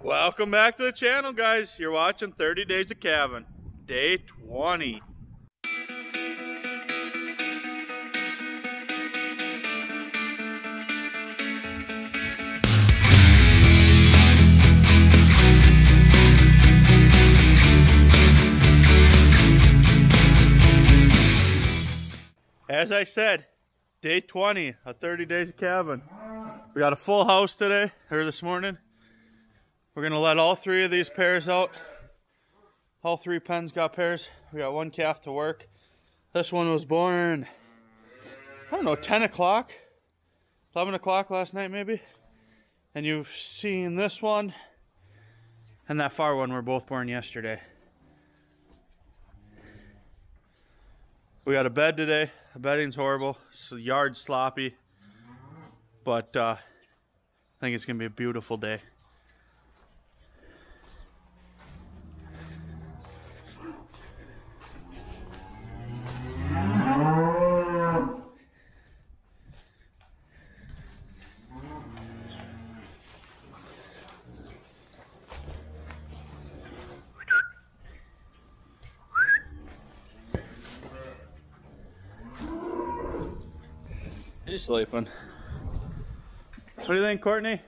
Welcome back to the channel, guys. You're watching 30 Days of Calving, day 20. As I said, day 20 of 30 Days of Calving. We got a full house today, or this morning. We're gonna let all three of these pairs out. All three pens got pairs. We got one calf to work. This one was born, I don't know, 10 o'clock? 11 o'clock last night maybe? And you've seen this one and that far one were both born yesterday. We got a bed today. The bedding's horrible. It's the yard sloppy. But uh, I think it's gonna be a beautiful day. He's sleeping. What do you think, Courtney?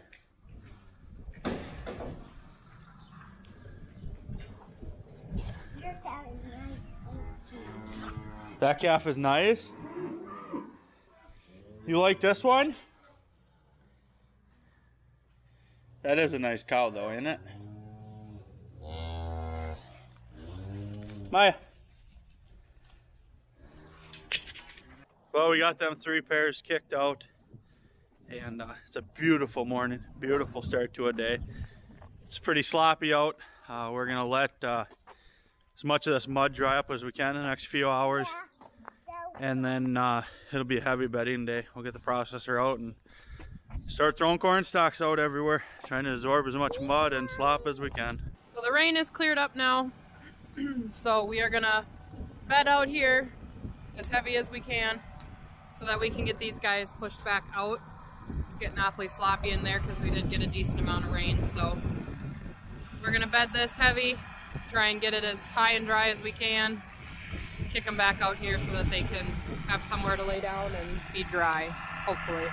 That calf is nice. You like this one? That is a nice cow though, isn't it? Maya. Well, we got them three pairs kicked out and uh, it's a beautiful morning, beautiful start to a day. It's pretty sloppy out. Uh, we're gonna let uh, as much of this mud dry up as we can in the next few hours and then uh, it'll be a heavy bedding day. We'll get the processor out and start throwing corn stalks out everywhere, trying to absorb as much mud and slop as we can. So the rain is cleared up now, so we are gonna bed out here as heavy as we can so that we can get these guys pushed back out. It's getting awfully sloppy in there because we did get a decent amount of rain, so we're gonna bed this heavy, try and get it as high and dry as we can, kick them back out here so that they can have somewhere to lay down and be dry, hopefully.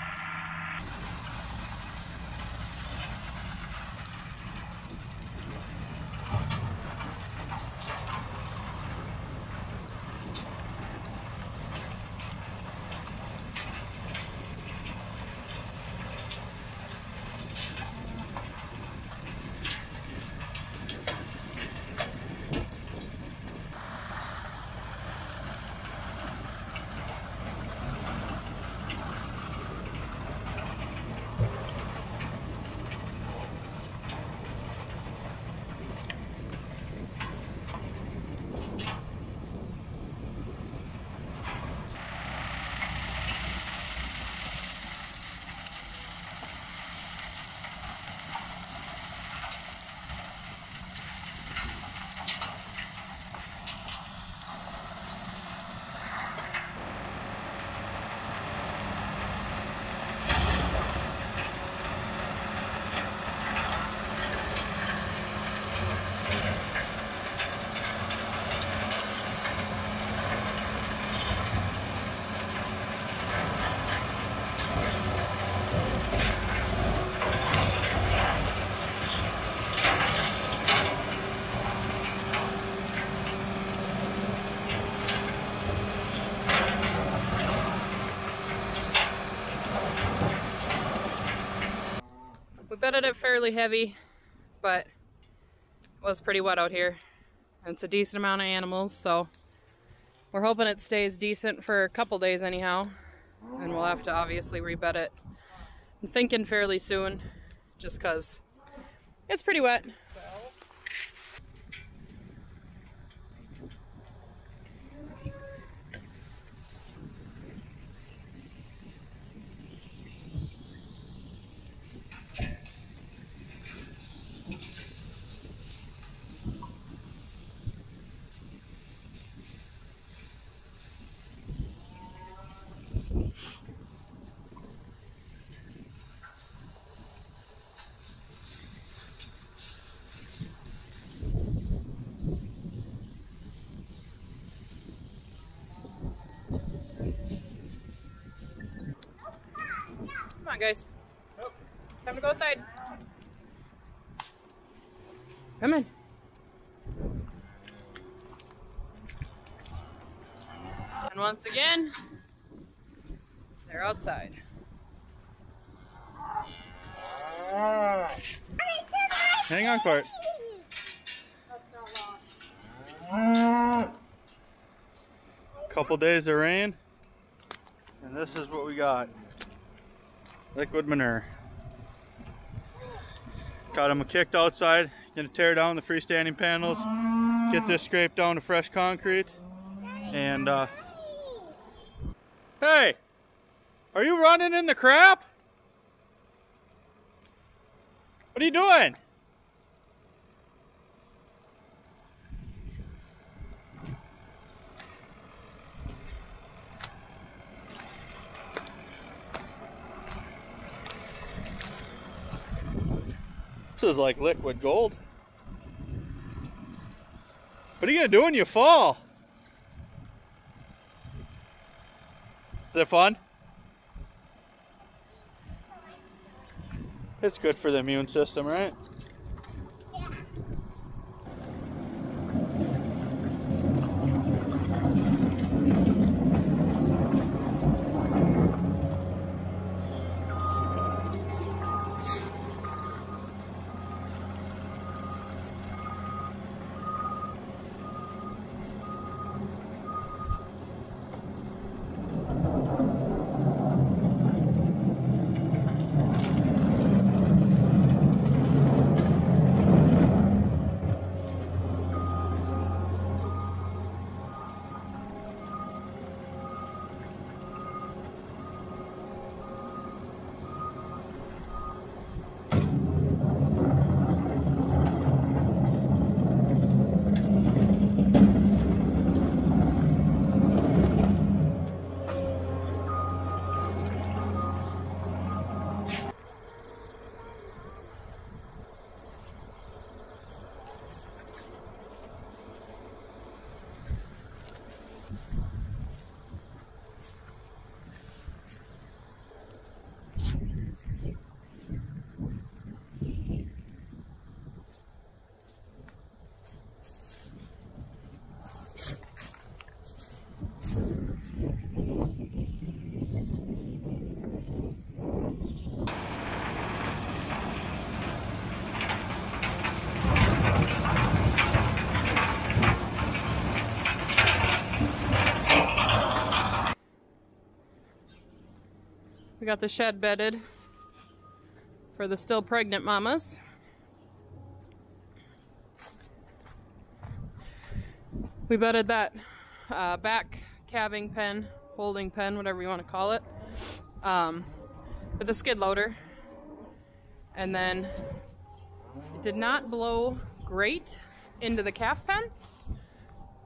We bedded it fairly heavy, but it was pretty wet out here. And it's a decent amount of animals, so we're hoping it stays decent for a couple days anyhow. And we'll have to obviously rebed it. I'm thinking fairly soon, just because it's pretty wet. On, guys. Time to go outside. Come in. And once again, they're outside. Hang on, Court. Couple days of rain, and this is what we got. Liquid manure. Got them kicked outside. Gonna tear down the freestanding panels, get this scraped down to fresh concrete, and uh, hey, are you running in the crap? What are you doing? Like liquid gold. What are you gonna do when you fall? Is it fun? It's good for the immune system, right? Got the shed bedded for the still pregnant mamas. We bedded that uh, back calving pen, holding pen, whatever you want to call it, um, with a skid loader. And then it did not blow great into the calf pen.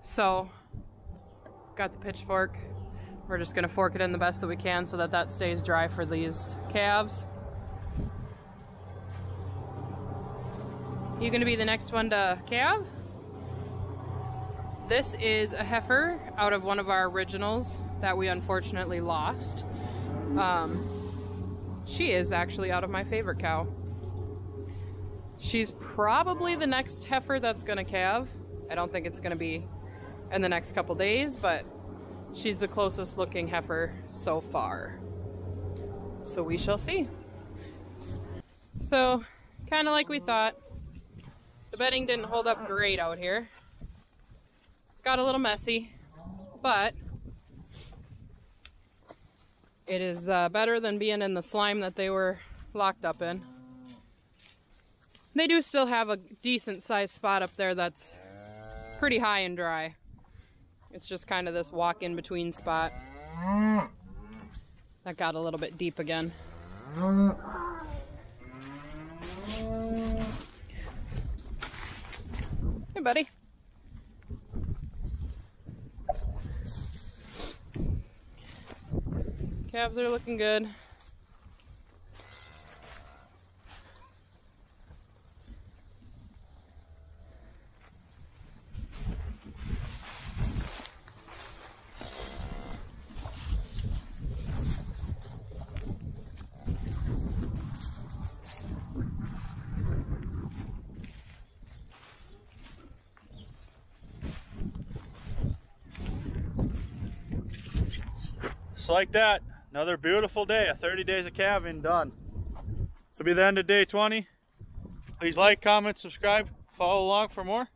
So, got the pitchfork. We're just gonna fork it in the best that we can so that that stays dry for these calves. You gonna be the next one to calve? This is a heifer out of one of our originals that we unfortunately lost. Um, she is actually out of my favorite cow. She's probably the next heifer that's gonna calve. I don't think it's gonna be in the next couple days, but she's the closest looking heifer so far. So we shall see. So, kind of like we thought, the bedding didn't hold up great out here. Got a little messy, but it is uh, better than being in the slime that they were locked up in. They do still have a decent sized spot up there that's pretty high and dry. It's just kind of this walk in between spot. That got a little bit deep again. Hey, buddy. Calves are looking good. Like that, another beautiful day, a 30 days of calving done. This will be the end of day 20. Please like, comment, subscribe, follow along for more.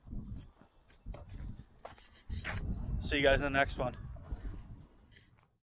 See you guys in the next one.